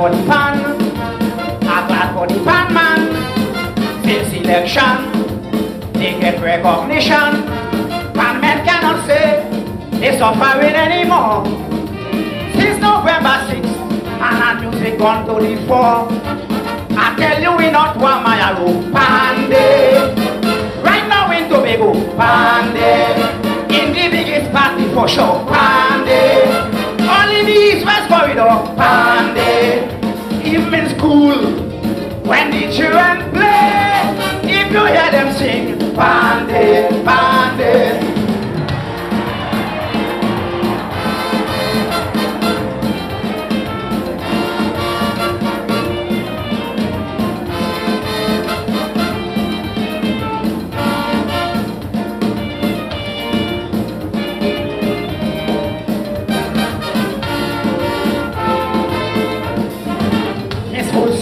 for the pan, I'm glad for the pan man. This election, they get recognition. Pan men cannot say they suffering anymore. Since November 6th, and our music gone to the fore. I tell you we not one Mayaro, Panday. Right now in Tobago, Panday. In the biggest party for sure, Panday. All in the East West corridor, Panday. Even in school, when the children play, if you hear them sing, Panday, Panday.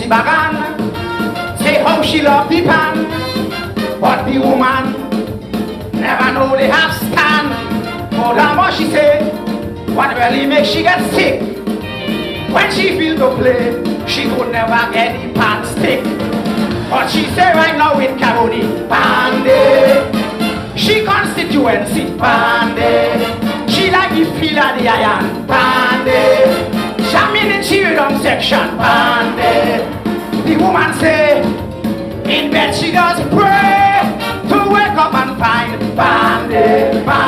Bagan say how she love the pan, but the woman never know they have stand. For that much she say, what really makes she get sick? When she feel to play, she could never get the pan stick. But she say right now with Caroni, Bande. She constituency, Bande. She like the feel of the iron, Bande. Jamming in she section, Bande. The woman say, in bed she does pray to wake up and find Bande, Bande.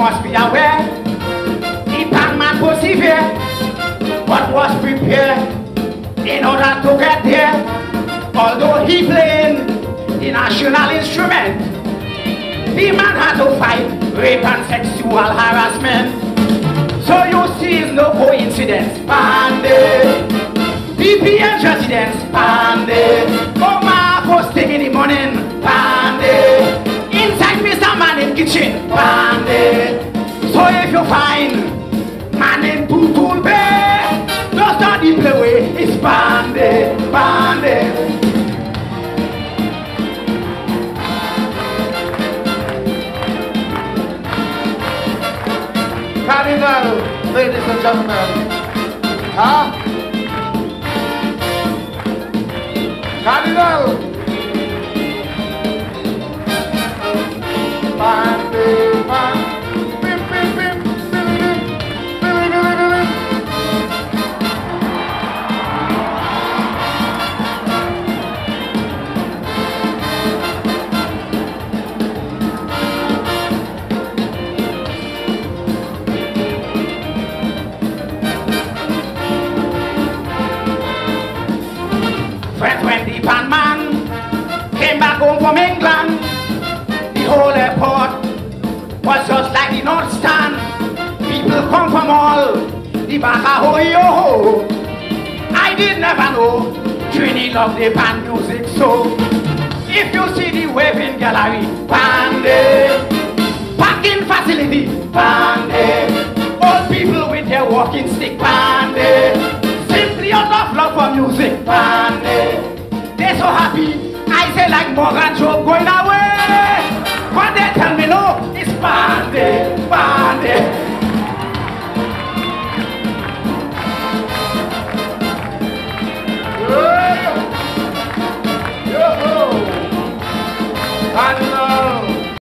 Must be aware, the Pac-Man persevere, but was prepared in order to get there. Although he played the national instrument, the man had to fight rape and sexual harassment. So you see it's no coincidence, Panday. BPM residents, Panday. Cardinal, ladies and gentlemen. Huh? Cardinal. Friends when the man came back home from England, the whole airport was just like the North Stand. People come from all the back of Ohio. I did never know Trini loved the band music so. If you see the waving gallery, Panday, parking facility, Panday, old people with their walking stick, Panday, simply enough love for music, Panday so happy. I say like Morgan Job going out.